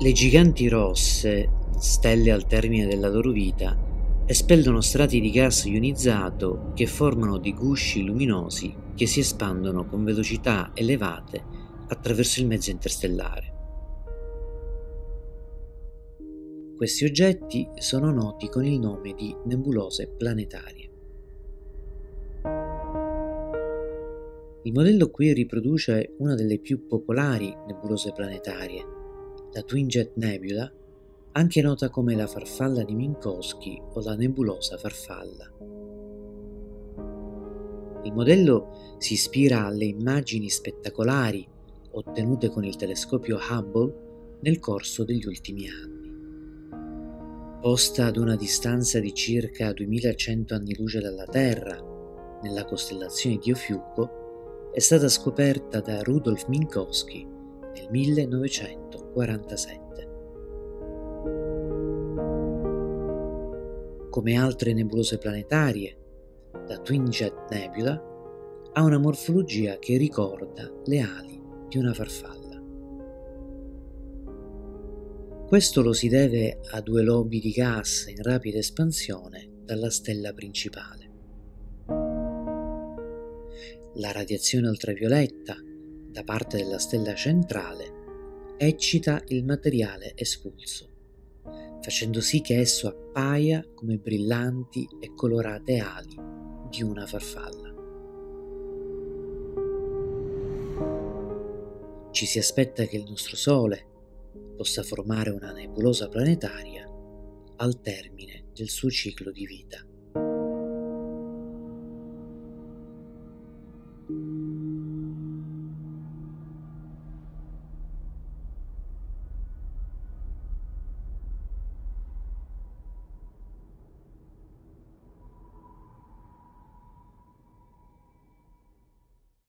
Le giganti rosse, stelle al termine della loro vita, espellono strati di gas ionizzato che formano dei gusci luminosi che si espandono con velocità elevate attraverso il mezzo interstellare. Questi oggetti sono noti con il nome di nebulose planetarie. Il modello qui riproduce una delle più popolari nebulose planetarie, la Twin Nebula, anche nota come la farfalla di Minkowski o la nebulosa farfalla. Il modello si ispira alle immagini spettacolari ottenute con il telescopio Hubble nel corso degli ultimi anni. Posta ad una distanza di circa 2100 anni luce dalla Terra, nella costellazione di Ofiuco, è stata scoperta da Rudolf Minkowski nel 1947. Come altre nebulose planetarie, la Twin Jet Nebula ha una morfologia che ricorda le ali di una farfalla. Questo lo si deve a due lobi di gas in rapida espansione dalla stella principale. La radiazione ultravioletta da parte della stella centrale eccita il materiale espulso, facendo sì che esso appaia come brillanti e colorate ali di una farfalla. Ci si aspetta che il nostro Sole possa formare una nebulosa planetaria al termine del suo ciclo di vita.